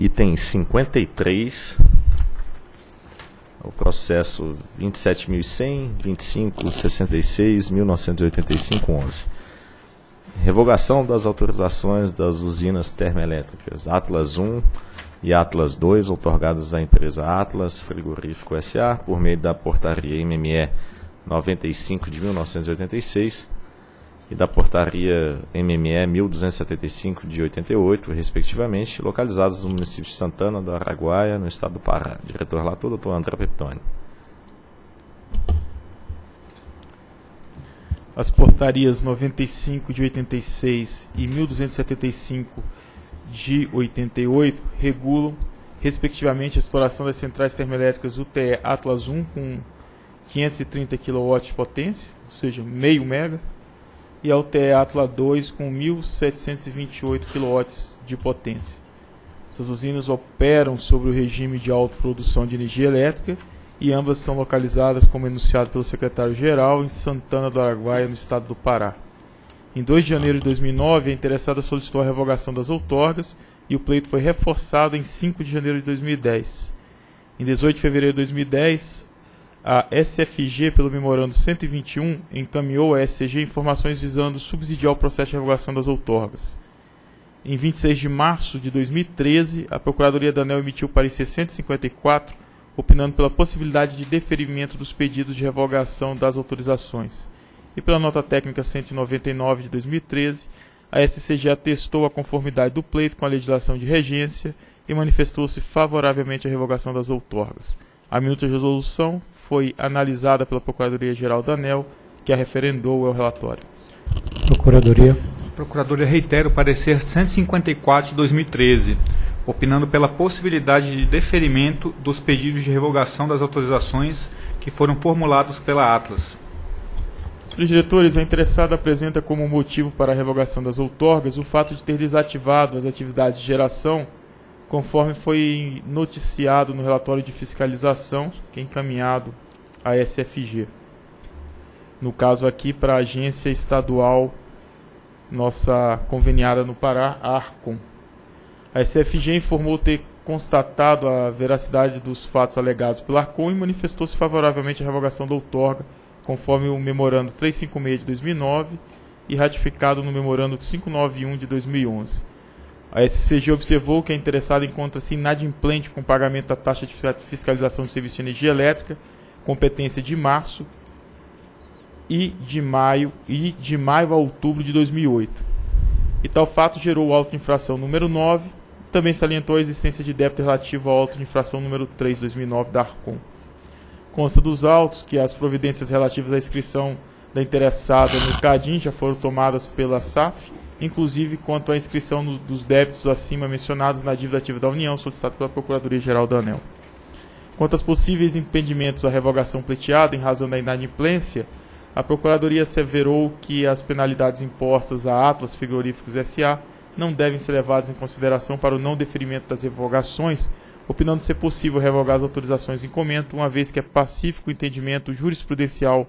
Item 53, o processo 27.100, 25, 66, 1985, 11. Revogação das autorizações das usinas termoelétricas Atlas 1 e Atlas 2, otorgadas à empresa Atlas Frigorífico S.A. por meio da portaria MME 95 de 1986 e da portaria MME 1275 de 88, respectivamente, localizadas no município de Santana do Araguaia, no estado do Pará. Diretor relator, doutor André Peptoni. As portarias 95 de 86 e 1275 de 88 regulam, respectivamente, a exploração das centrais termoelétricas UTE Atlas 1 com 530 kW de potência, ou seja, meio mega, e ao TE Atla 2 com 1.728 kW de potência. Essas usinas operam sobre o regime de autoprodução de energia elétrica e ambas são localizadas, como enunciado pelo secretário-geral, em Santana do Araguaia, no estado do Pará. Em 2 de janeiro de 2009, a interessada solicitou a revogação das outorgas e o pleito foi reforçado em 5 de janeiro de 2010. Em 18 de fevereiro de 2010, a SFG, pelo memorando 121, encaminhou à SCG informações visando subsidiar o processo de revogação das outorgas. Em 26 de março de 2013, a Procuradoria da ANEL emitiu parecer 154, opinando pela possibilidade de deferimento dos pedidos de revogação das autorizações. E pela nota técnica 199 de 2013, a SCG atestou a conformidade do pleito com a legislação de regência e manifestou-se favoravelmente à revogação das outorgas. A minuta de resolução foi analisada pela Procuradoria-Geral da ANEL, que a referendou ao relatório. Procuradoria. Procuradoria reitera o parecer 154 de 2013, opinando pela possibilidade de deferimento dos pedidos de revogação das autorizações que foram formulados pela Atlas. Senhores diretores, a interessada apresenta como motivo para a revogação das outorgas o fato de ter desativado as atividades de geração conforme foi noticiado no relatório de fiscalização que é encaminhado à SFG. No caso aqui para a agência estadual nossa conveniada no Pará, a Arcom. A SFG informou ter constatado a veracidade dos fatos alegados pela Arcom e manifestou-se favoravelmente à revogação da outorga, conforme o memorando 356 de 2009 e ratificado no memorando 591 de 2011. A SCG observou que a interessada encontra-se inadimplente com o pagamento da taxa de fiscalização de serviço de energia elétrica, competência de março e de maio e de maio a outubro de 2008. E tal fato gerou o auto de infração número 9, também salientou a existência de débito relativo ao auto de infração número 3 de 2009 da Arcom. Consta dos autos que as providências relativas à inscrição da interessada no CADIM já foram tomadas pela SAF inclusive quanto à inscrição no, dos débitos acima mencionados na dívida ativa da União, solicitado pela Procuradoria-Geral da ANEL. Quanto aos possíveis impedimentos à revogação pleiteada em razão da inadimplência, a Procuradoria asseverou que as penalidades impostas à Atlas Frigoríficos S.A. não devem ser levadas em consideração para o não deferimento das revogações, opinando ser possível revogar as autorizações em comento, uma vez que é pacífico o entendimento jurisprudencial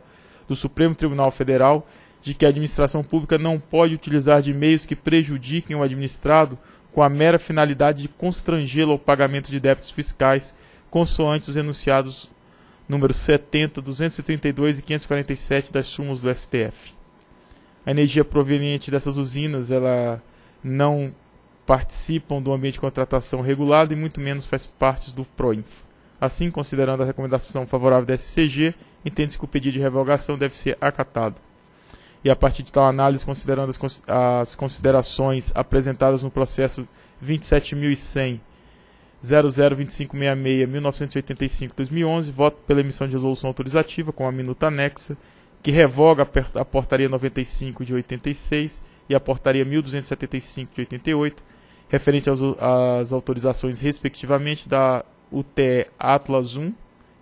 do Supremo Tribunal Federal de que a administração pública não pode utilizar de meios que prejudiquem o administrado com a mera finalidade de constrangê-lo ao pagamento de débitos fiscais, consoante os enunciados números 70, 232 e 547 das súmulas do STF. A energia proveniente dessas usinas, ela não participam do ambiente de contratação regulado e muito menos faz parte do PROINFO. Assim, considerando a recomendação favorável da SCG, entende-se que o pedido de revogação deve ser acatado e a partir de tal análise, considerando as, considerações apresentadas no processo 27.100 002566-1985-2011, voto pela emissão de resolução autorizativa com a minuta anexa, que revoga a portaria 95 de 86 e a portaria 1275 de 88, referente às, às autorizações respectivamente da UTE Atlas 1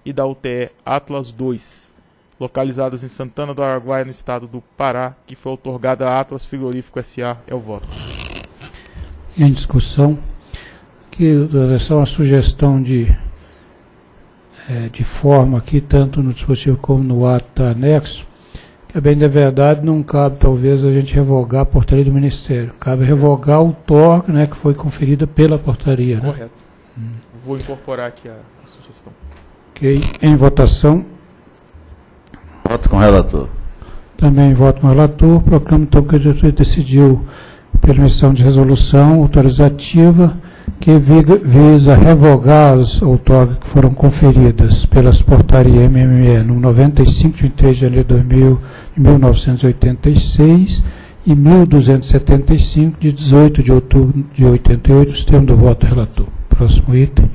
e da UTE Atlas 2 localizadas em Santana do Araguaia, no estado do Pará, que foi otorgada a Atlas Frigorífico S.A. É o voto. Em discussão, que é só uma sugestão de, é, de forma aqui, tanto no dispositivo como no ato anexo, Que, a bem da verdade, não cabe, talvez, a gente revogar a portaria do Ministério. Cabe revogar o TOR, né, que foi conferida pela portaria. Né? Correto. Vou incorporar aqui a sugestão. Ok. Em votação. Voto com o relator. Também voto com o relator. Proclamo então que a diretoria decidiu, pela emissão de resolução autorizativa, que visa revogar as outorgas que foram conferidas pelas portarias MME no 95 de 23 de janeiro de 2000, de 1986 e 1275 de 18 de outubro de 88, os termos do voto relator. Próximo item.